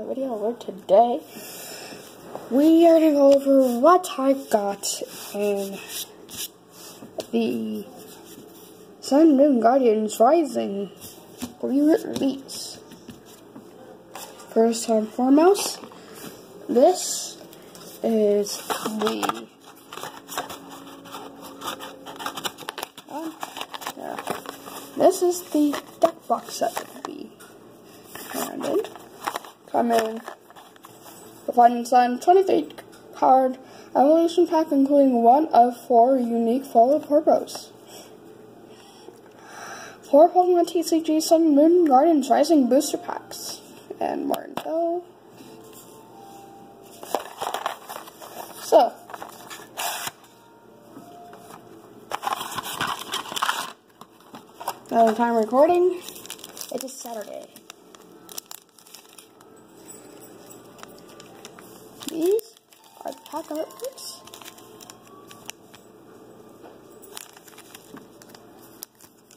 another video where today we are going over what I got in the Sun Moon Guardians Rising re-release. First and foremost, this is the uh, yeah. This is the deck box set. Come in the Finding Sun 23 card evolution pack, including one of four unique follow turbos. Four Pokemon TCG Sun Moon Guardians Rising booster packs. And more. So, Now time recording, it is Saturday. These are artworks.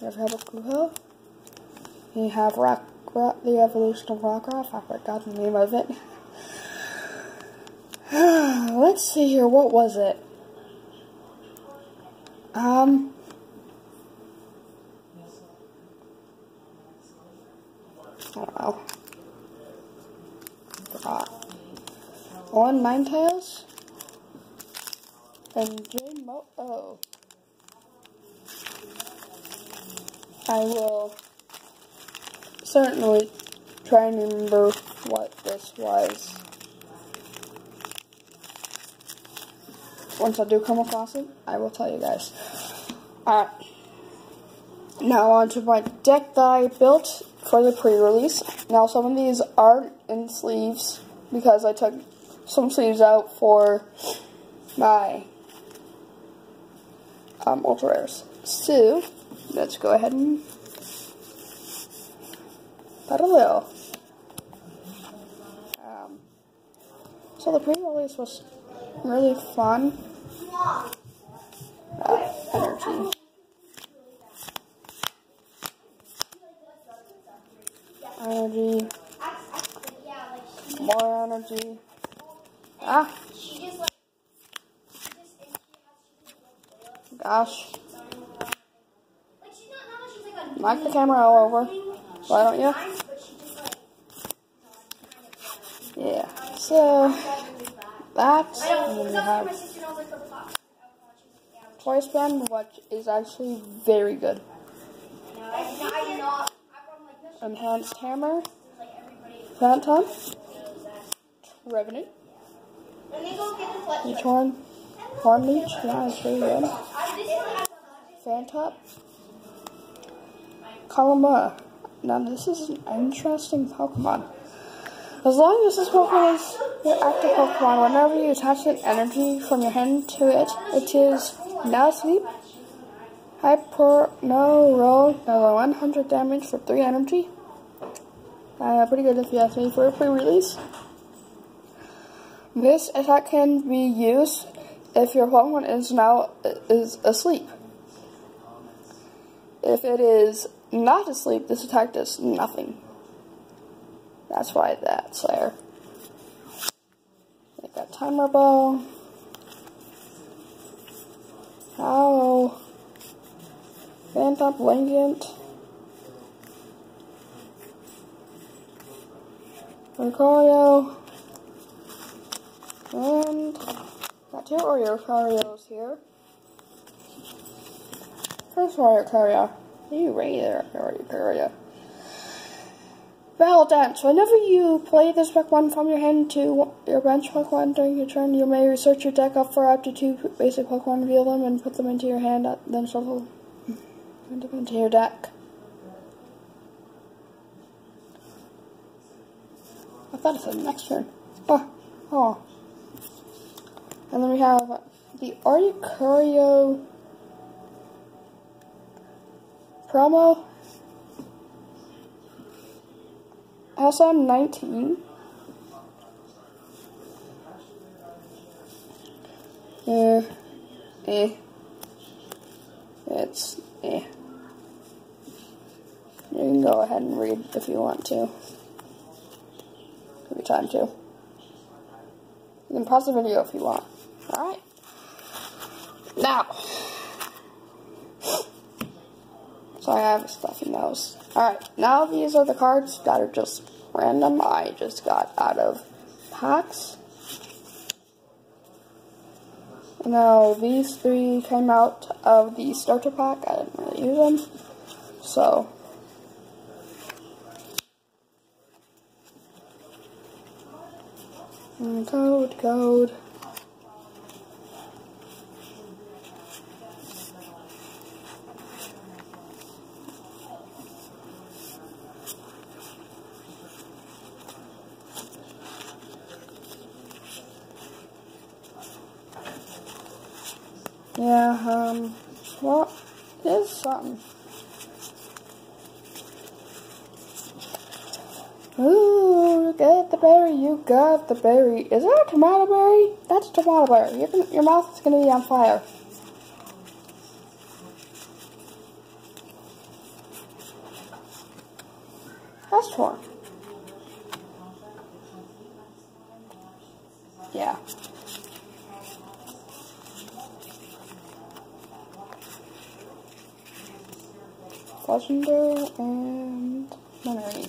We have Habakuho. We have Rock, Rock, the Evolution of Rockruff. I forgot the name of it. Let's see here, what was it? Um, I don't know. Forgot. One Ninetales. And Jangmo-o. Oh. I will certainly try and remember what this was. Once I do come across it, I will tell you guys. Alright. Now on to my deck that I built for the pre-release. Now some of these aren't in sleeves because I took some sleeves out for my um, ultra rares. So let's go ahead and put a little. Um, so the pre-release was really fun. Uh, energy. energy, more energy. Ah. Gosh. Knock the camera all over. Why don't you? Yeah. So that's we have Toy Spin, which is actually very good. Enhanced Hammer, Phantump, Trevenant, Return, Horn Leech, yeah, it's really good. Phantump. Komala. Now this is an interesting Pokemon. As long as this Pokemon is your active Pokemon, whenever you attach an energy from your hand to it, it is now asleep Hyper no roll another 100 damage for 3 energy. Uh, pretty good if you ask me for a pre-release. This attack can be used if your Pokemon is now is asleep. If it is not asleep, this attack does nothing. That's why that's there. I got timer ball. How? Phantom Blanket. Lucario. And got two Oricorios here. First Oricorio. You ready there, Oricorio. Battle Dance. Whenever you play this Pokemon from your hand to your bench Pokemon during your turn, you may research your deck up for up to two basic Pokemon, reveal them, and put them into your hand, then shuffle up into your deck. I thought it said next turn. Oh, oh. And then we have the Articurio promo. SM19. Eh, eh. It's eh. You can go ahead and read if you want to. time to. You can pause the video if you want. Alright. Now. Sorry, I have a stuffy nose. Alright, now these are the cards that are just random. I just got out of packs. Now, these three came out of the starter pack. I didn't really use them. So, code, code. Yeah, um, well, there's something. Ooh, get the berry, you got the berry. Is that a tomato berry? That's a tomato berry. Your, your mouth is going to be on fire. That's torn. Yeah. And Memory.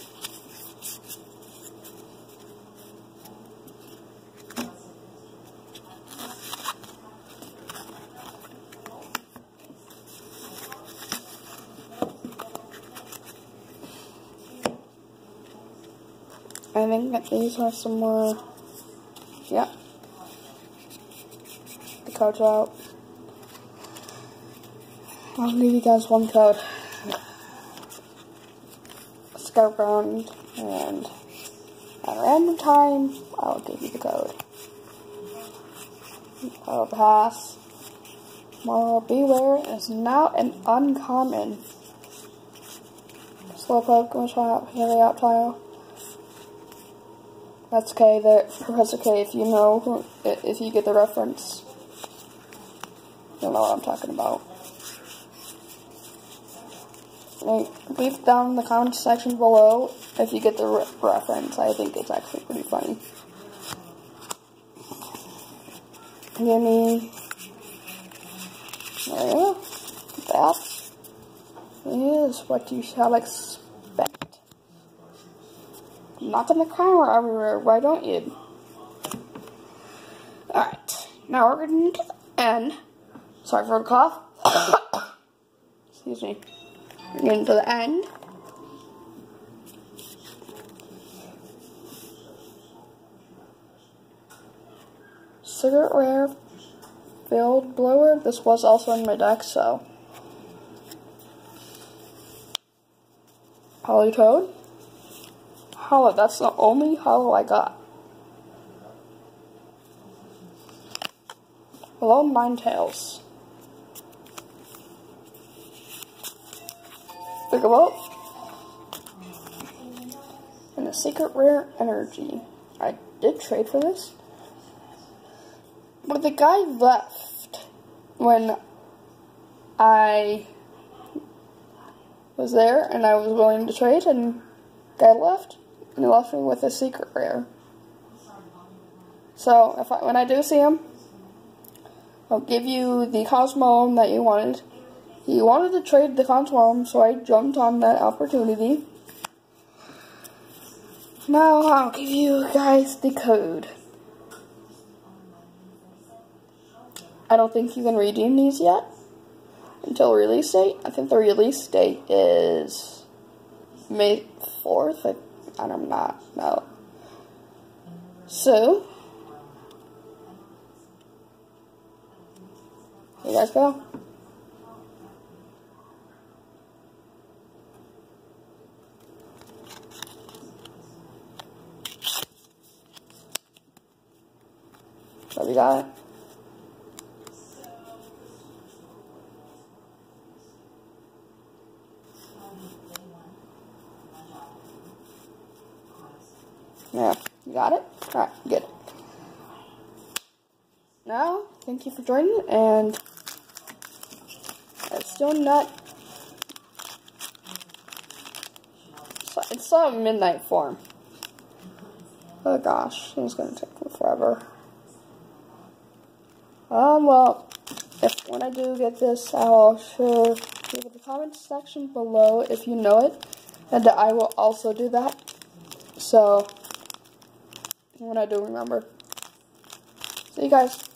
I think that these are some more, yeah, the code's out. I'll leave you guys one code go around and at a random time, I'll give you the code. I'll pass. Moral Beware is now an uncommon. Slowpoke, Machop, Haley tile. That's okay, that Professor K, if you know, if you get the reference, you'll know what I'm talking about. Leave down in the comment section below if you get the re reference. I think it's actually pretty funny. Give me. Yeah, that is what you shall expect. Not in the camera everywhere, why don't you? Alright, now we're getting to end. Sorry for the cough. Excuse me getting to the end. Secret Rare Field Blower. This was also in my deck, so. Politoed. Holo. That's the only holo I got. Hello, Ninetales. Think about. And a secret rare energy. I did trade for this. But the guy left when I was there and I was willing to trade and guy left and he left me with a secret rare. So if I, when I do see him, I'll give you the Cosmo that you wanted he wanted to trade the Conswarm, so I jumped on that opportunity. Now I'll give you guys the code. I don't think you can redeem these yet until release date. I think the release date is May 4th. I, I'm not, no. So, you guys go. Yeah, you got it? Alright, good. Now, thank you for joining, and it's still not, it's still midnight form. Oh gosh, it's gonna take forever. Um, well, if when I do get this, I'll leave in the comment section below if you know it, and I will also do that. So, when I do remember. See you guys.